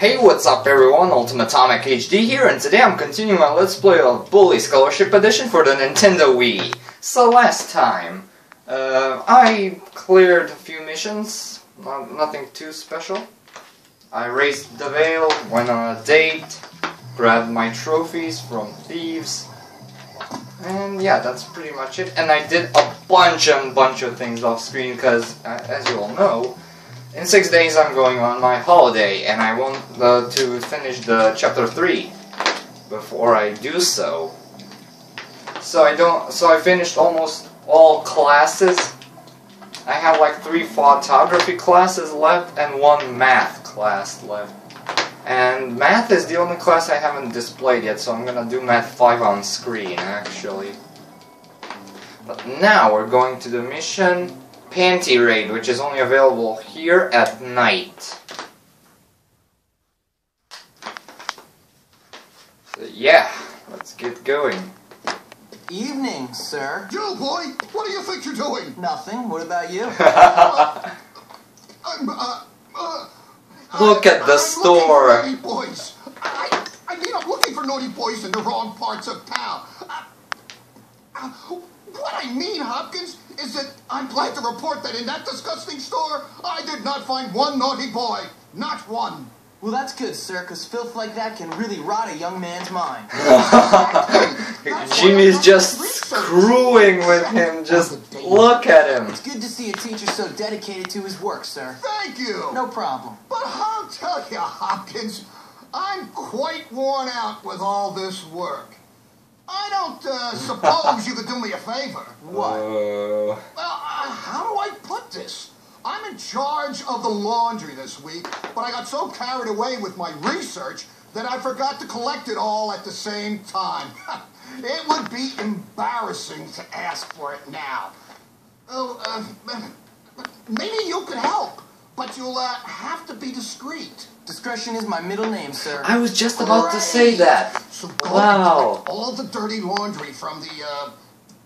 Hey, what's up everyone, Ultimate Tomek HD here, and today I'm continuing my Let's Play of Bully Scholarship Edition for the Nintendo Wii. So last time, uh, I cleared a few missions, not, nothing too special. I raced the Vale, went on a date, grabbed my trophies from thieves, and yeah, that's pretty much it. And I did a bunch and bunch of things off screen, because, uh, as you all know, in six days I'm going on my holiday and I want uh, to finish the chapter 3 before I do so. So I don't so I finished almost all classes. I have like three photography classes left and one math class left. And math is the only class I haven't displayed yet, so I'm gonna do math 5 on screen actually. But now we're going to the mission Panty Raid, which is only available here at night. So yeah, let's get going. Evening, sir. Joe, boy, what do you think you're doing? Nothing. What about you? I'm, uh, uh, Look at the I'm store. Looking for naughty boys. I, I mean, I'm looking for naughty boys in the wrong parts of town. What I mean, Hopkins, is that I'm glad to report that in that disgusting store, I did not find one naughty boy. Not one. well, that's good, sir, because filth like that can really rot a young man's mind. Jimmy's just screwing with him, just look at him. It's good to see a teacher so dedicated to his work, sir. Thank you. No problem. But I'll tell you, Hopkins, I'm quite worn out with all this work. I don't uh, suppose you could do me a favor. What? Uh, Well, uh, how do I put this? I'm in charge of the laundry this week, but I got so carried away with my research that I forgot to collect it all at the same time. it would be embarrassing to ask for it now. Oh, uh, maybe you could help, but you'll uh, have to be discreet. Discretion is my middle name, sir. I was just about to say that. So Wow. all the dirty laundry from the uh,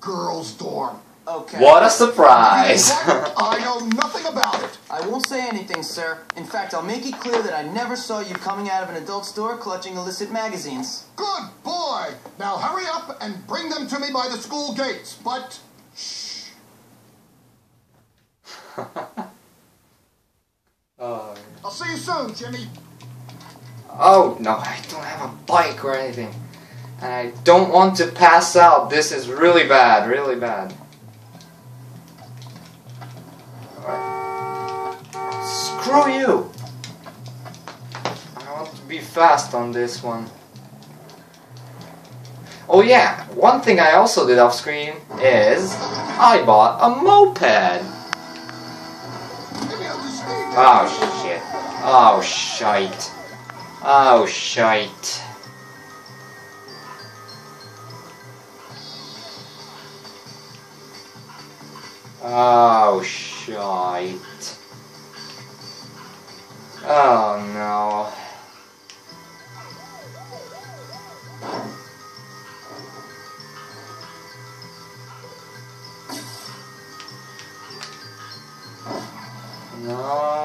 girls' dorm. Okay. What a surprise! I know nothing about it. I won't say anything, sir. In fact, I'll make it clear that I never saw you coming out of an adult store clutching illicit magazines. Good boy. Now hurry up and bring them to me by the school gates. But shh. oh. See you soon, Jimmy. Oh, no, I don't have a bike or anything. And I don't want to pass out. This is really bad, really bad. Alright. Screw you! I want to be fast on this one. Oh yeah, one thing I also did off screen is I bought a moped. Maybe I'll just stay there. Oh shit. Oh shite. Oh shite. Oh shite. Oh no. No.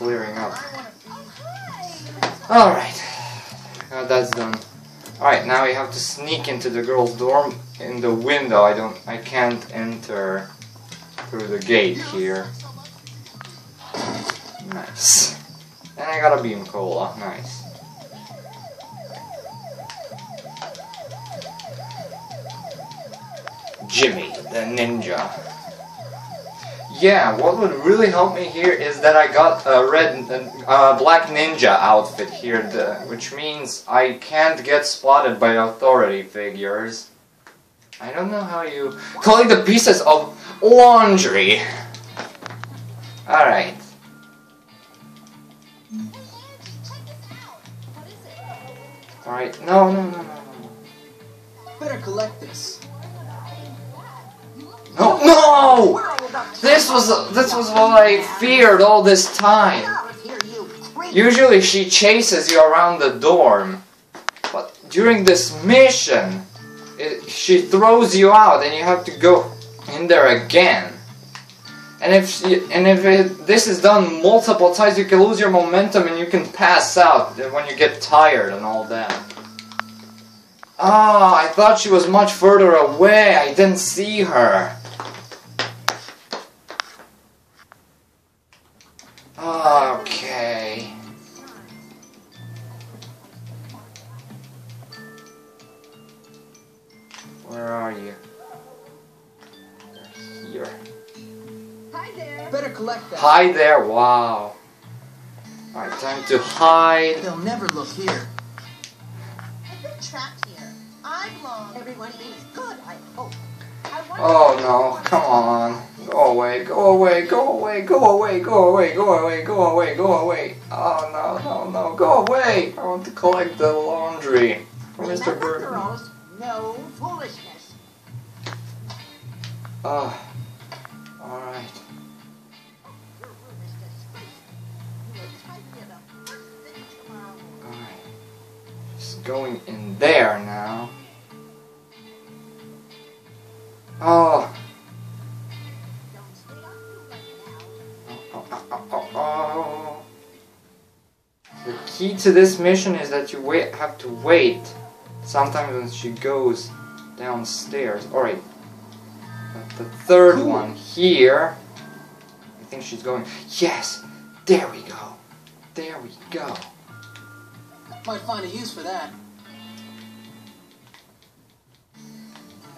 Clearing up. Alright. Now uh, that's done. Alright, now we have to sneak into the girls' dorm in the window. I don't I can't enter through the gate here. Nice. And I got a beam cola. Nice. Jimmy, the ninja. Yeah, what would really help me here is that I got a red, uh, black ninja outfit here, which means I can't get spotted by authority figures. I don't know how you collect the pieces of laundry. Alright. Alright, no, no, no, no, no. Better collect this. No, no! This was this was what I feared all this time. Usually she chases you around the dorm, but during this mission, it, she throws you out and you have to go in there again. And if you, and if it, this is done multiple times, you can lose your momentum and you can pass out when you get tired and all that. Ah, I thought she was much further away. I didn't see her. Okay. Where are you? You're here. Hi there. Better collect that. Hi there, wow. Alright, time to hide. They'll never look here. I've been trapped here. I'm belong. Everyone means good, I hope. Oh no, come on. Go away, go away, go away, go away, go away, go away, go away, go away. Oh no, no, no, go away. I want to collect the laundry Mr. Burton. girls, no foolishness. Ah, oh, alright. Mr. Spicer, you will type me the first thing tomorrow morning. Alright. Just going in there now. Oh, Don't stay up too late now. oh, oh, oh, oh. The key to this mission is that you wait, have to wait. Sometimes when she goes downstairs. Alright. The third Cool. one here. I think she's going. Yes! There we go. There we go. Might find a use for that.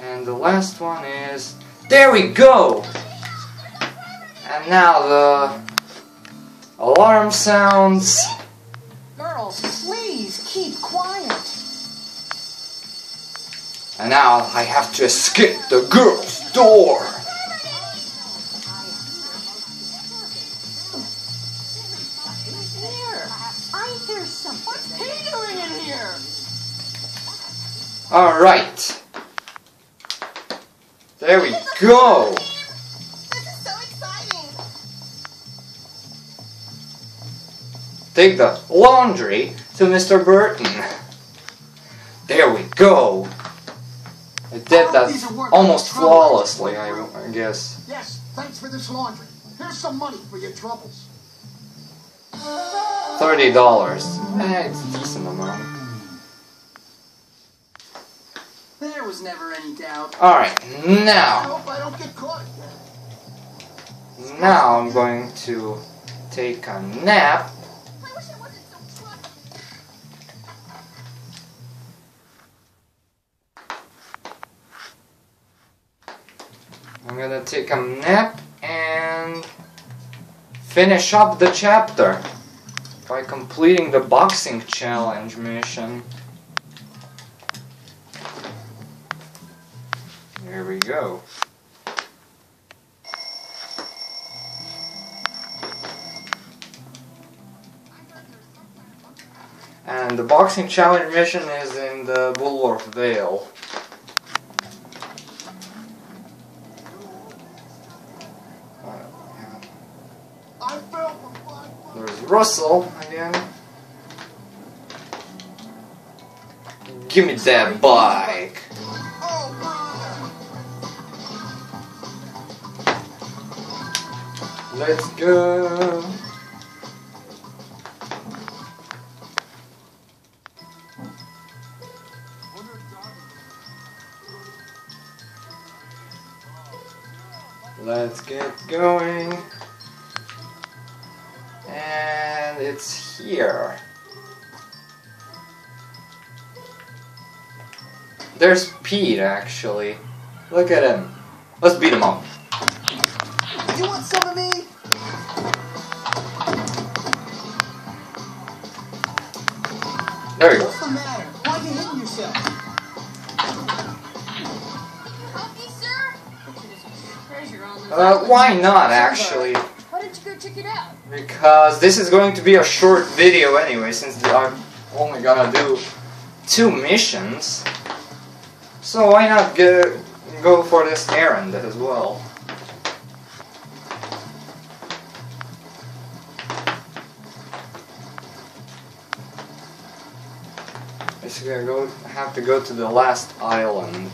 And the last one is. There we go! And now the alarm sounds. Girls, please keep quiet. And now I have to escape the girl's door. Here. I hear something. What's he doing in here? Alright. There we go. This is so exciting. Take the laundry to Mr. Burton. There we go. I did that almost flawlessly, I, I guess. Yes, thanks for this laundry. Here's some money for your troubles. Thirty dollars. Eh, it's a decent amount. There was never any doubt. Alright, now. hope I don't get caught. Now I'm going to take a nap. I wish it wasn't so trusty. I'm gonna take a nap and finish up the chapter by completing the boxing challenge mission. Go. And the boxing challenge mission is in the Bullworth Vale. There's Russell again. Give me that bike. Let's go. Let's get going. And it's here. There's Pete actually. Look at him. Let's beat him up. There you go. What's the matter? Why you hitting yourself? Help me, sir? Treasure on the Uh, why not actually? Why didn't you go check it out? Because this is going to be a short video anyway, since I'm only gonna do two missions. So why not go, go for this errand as well? we're going to have to go to the last island.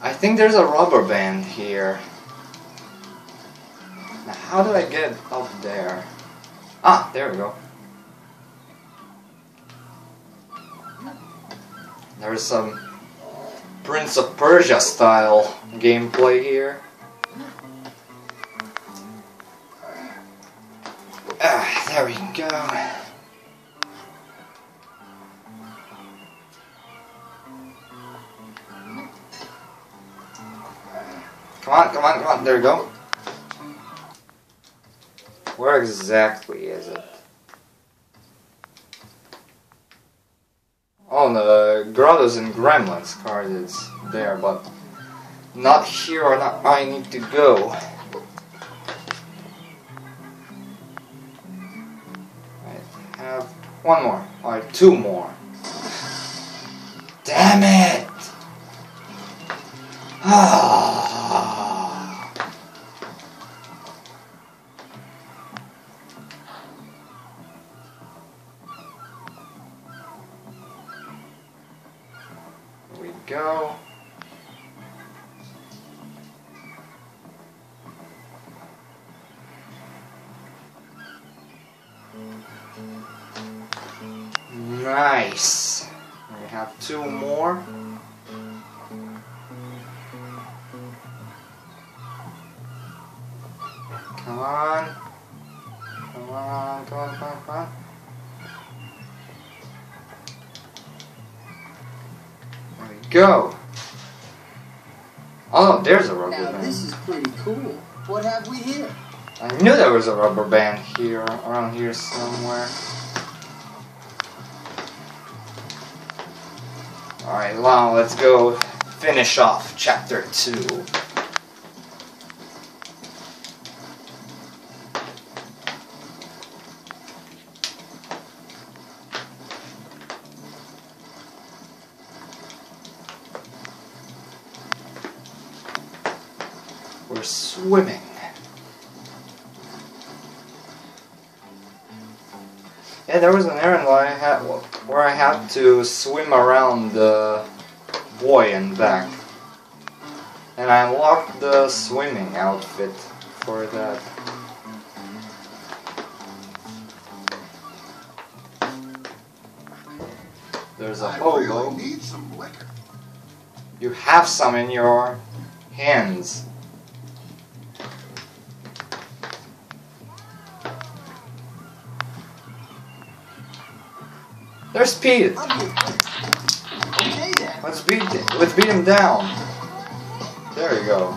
I think there's a rubber band here. Now, how do I get up there? Ah, there we go. There's some Prince of Persia style gameplay here. Ah, there we go. Come on, come on, come on. There we go. Where exactly is it? Grottos and Gremlins card is there, but not here or not I need to go. I have one more, or two more. Have two more. Come on. Come on, come on, come on, come on. There we go. Oh, there's a rubber Now band. this is pretty cool. What have we here? I knew there was a rubber band here, around here somewhere. Alright, now let's go finish off chapter 2. We're swimming. Yeah, there was an errand where I had where I had to swim around the buoy and back, and I unlocked the swimming outfit for that. There's a hobo. Oh, really need some liquor. You have some in your hands. There's Pete. Okay then. Let's beat let's beat him down. There you go.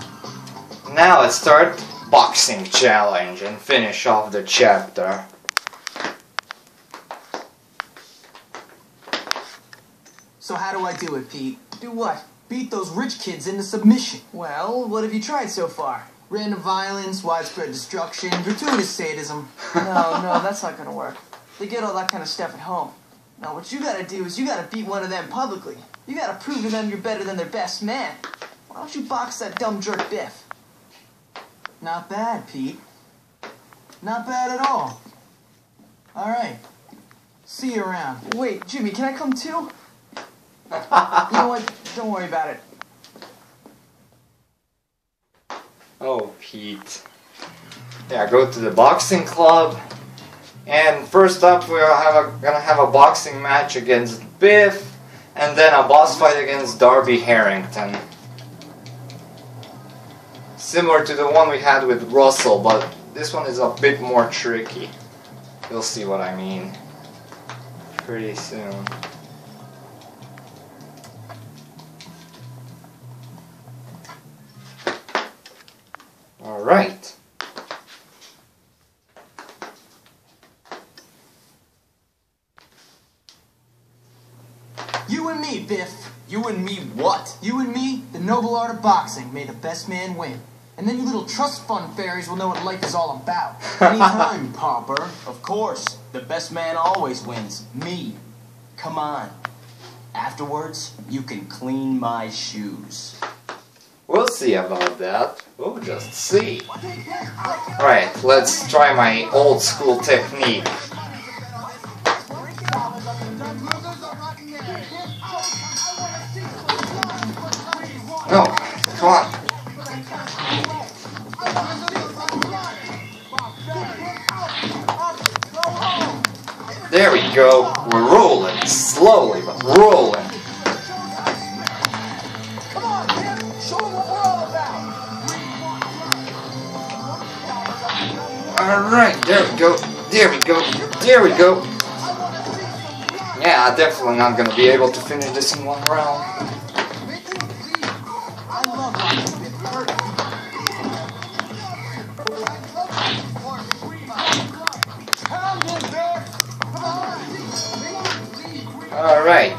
Now let's start boxing challenge and finish off the chapter. So how do I do it, Pete? Do what? Beat those rich kids into submission. Well, what have you tried so far? Random violence, widespread destruction, gratuitous sadism. No, no, that's not gonna work. They get all that kind of stuff at home. Now, what you gotta do is you gotta beat one of them publicly. You gotta prove to them you're better than their best man. Why don't you box that dumb jerk Biff? Not bad, Pete. Not bad at all. All right. See you around. Wait, Jimmy, can I come too? You know what? Don't worry about it. Oh, Pete. Yeah, go to the boxing club. And first up, we're have a, gonna have a boxing match against Biff, and then a boss fight against Derby Harrington. Similar to the one we had with Russell, but this one is a bit more tricky. You'll see what I mean pretty soon. And me, Biff. You and me what? You and me, the noble art of boxing. May the best man win. And then you little trust fund fairies will know what life is all about. Anytime, Popper. Of course. The best man always wins. Me. Come on. Afterwards, you can clean my shoes. We'll see about that. We'll just see. Alright, let's try my old school technique. On. There we go. We're rolling. Slowly, but rolling. Alright, there we go. There we go. There we go. Yeah, definitely not gonna be able to finish this in one round. Alright.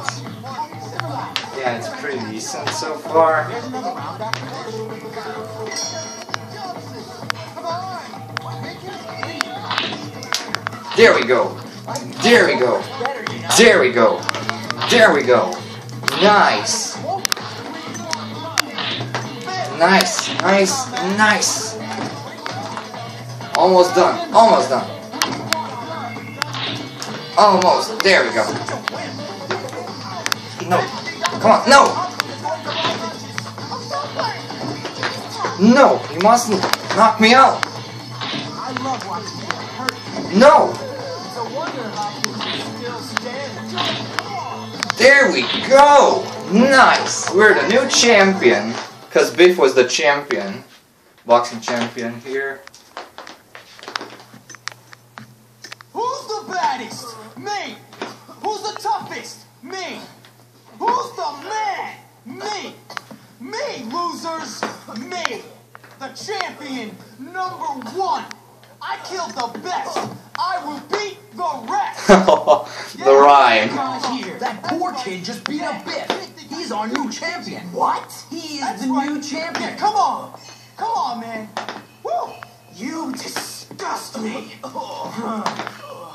Yeah, it's pretty decent so far. There's another round back. Come on. There we go. There we go. There we go. There we go. Nice. Nice, nice, nice. Almost done. Almost done. Almost. There we go. Come on. No. No. You mustn't knock me out. No. There we go! Nice! We're the new champion. Because Biff was the champion. Boxing champion here. Who's the baddest? Me. Who's the toughest? Me. Who's man? Me. Me, losers. Me. The champion number one. I killed the best. I will beat the rest. the rhyme. Here. That poor kid just beat a Biff. He's our new champion. What? He is That's the right. new Yeah, champion. come on. Come on, man. Woo. You disgust me.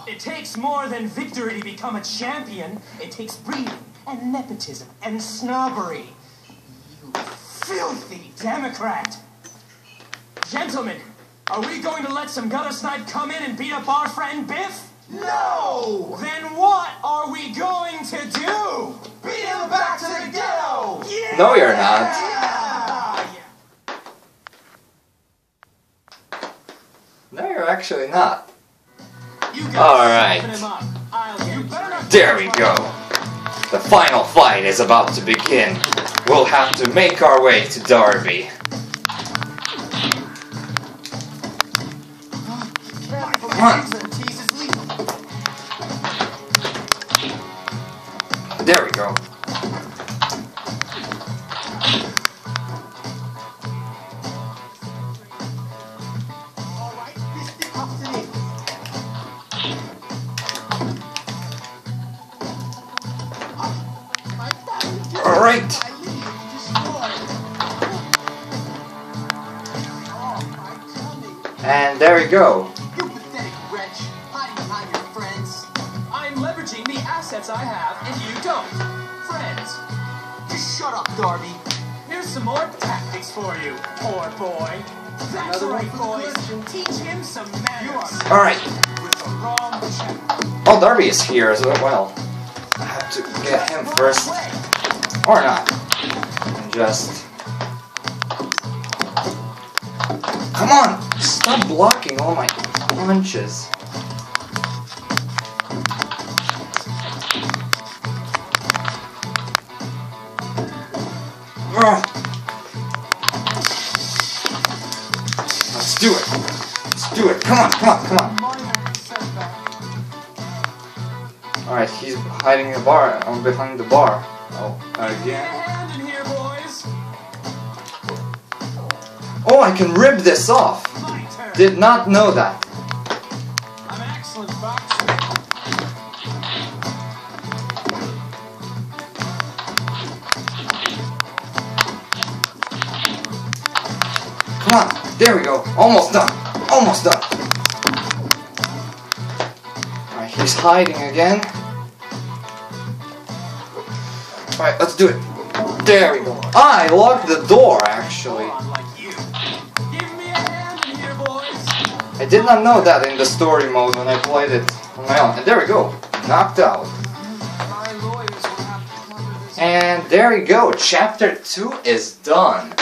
It takes more than victory to become a champion. It takes breeding and nepotism and snobbery. You filthy Democrat! Gentlemen, are we going to let some gutter snipe come in and beat up our friend Biff? No. Then what are we going to do? Beat him back to the ghetto. Yeah! No, you're not. Yeah. No, you're actually not. You All right. soften him up. I'll get You better not. There we go. The final fight is about to begin. We'll have to make our way to Derby. Come on. Right. And there we go. You pathetic wretch, hiding behind your friends. I'm leveraging the assets I have, and you don't. Friends, Just shut up, Derby. here's some more tactics for you, poor boy. That's Another right, boys. Teach him some manners. All right. With the wrong. Oh, Derby is here as well. I have to get him first. Or not. And just... Come on! Stop blocking all my punches. Let's do it. Let's do it. Come on, come on, come on. Alright, he's hiding in the bar. I'm behind the bar. Again. Oh, I can rip this off. Did not know that. I'm an excellent boxer. Come on. There we go. Almost done. Almost done. Alright, he's hiding again. Alright, let's do it. There we go. I locked the door, actually. I did not know that in the story mode when I played it on my own. And there we go. Knocked out. And there we go. Chapter 2 is done.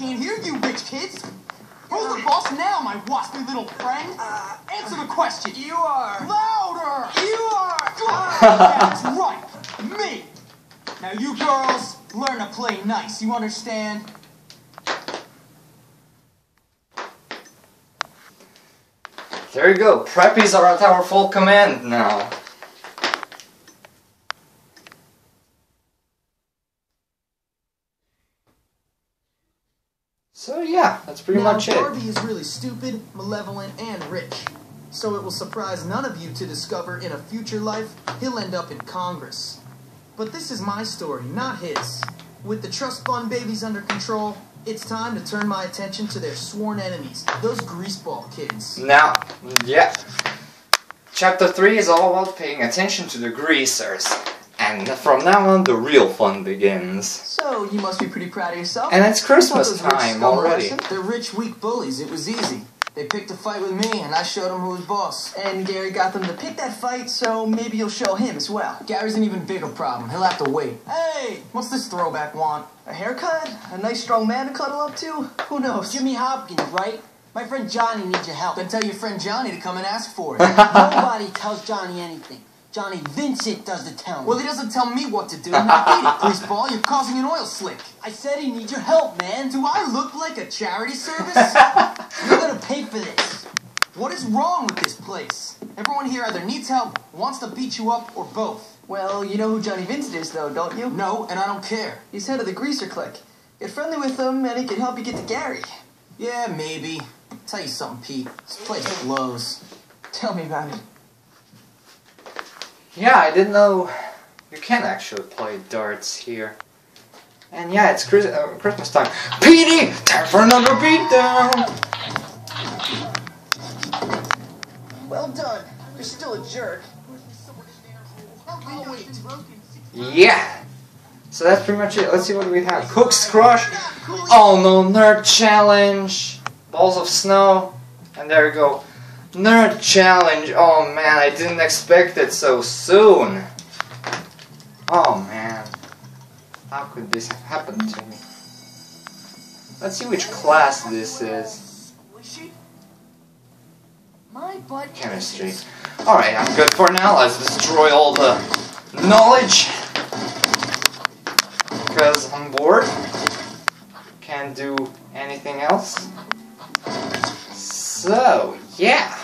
can't hear you, rich kids. Who's the boss now, my little friend? Uh, Answer the question. You are. Louder! You are. That's right! Me! Now you girls, learn to play nice, you understand? There you go. Preppies are at our full command now. So yeah, that's pretty now, much it. Derby is really stupid, malevolent, and rich. So it will surprise none of you to discover in a future life he'll end up in Congress. But this is my story, not his. With the trust fund babies under control, it's time to turn my attention to their sworn enemies, those greaseball kids. Now, yeah. Chapter 3 is all about paying attention to the greasers. And from now on, the real fun begins. So you must be pretty proud of yourself. And it's Christmas time already. They're rich, weak bullies. It was easy. They picked a fight with me, and I showed them who was boss. And Gary got them to pick that fight, so maybe you'll show him as well. Gary's an even bigger problem. He'll have to wait. Hey, what's this throwback want? A haircut? A nice strong man to cuddle up to? Who knows? Jimmy Hopkins, right? My friend Johnny needs your help. Then tell your friend Johnny to come and ask for it. Nobody tells Johnny anything. Johnny Vincent does the telling. well, he doesn't tell me what to do. It, greaseball. You're causing an oil slick. I said he needs your help, man. Do I look like a charity service? You're gonna pay for this. what is wrong with this place? Everyone here either needs help, wants to beat you up, or both. Well, you know who Johnny Vincent is, though, don't you? No, and I don't care. He's head of the Greaser Clique. Get friendly with him, and he can help you get to Gary. Yeah, maybe. Tell you something, Pete. This place blows. Tell me about it. Yeah, I didn't know you can actually play darts here. And yeah, it's Chris- uh, Christmas time. Petey! Time for another beatdown! Well done. You're still a jerk. Yeah! So that's pretty much it. Let's see what we have. Cook's Crush. Oh no, Nerd Challenge. Balls of Snow. And there you go. Nerd Challenge. Oh man, I didn't expect it so soon. Oh man. How could this have happened to me? Let's see which class this is. Chemistry. Alright, I'm good for now. Let's destroy all the knowledge. Because I'm bored. Can't do anything else. So, yeah.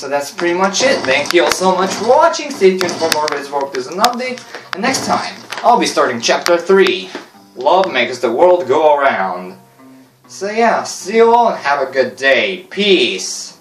So that's pretty much it. Thank you all so much for watching. Stay tuned for more videos walkthroughs as an update. And next time, I'll be starting chapter 3. Love makes the world go around. So yeah, see you all and have a good day. Peace.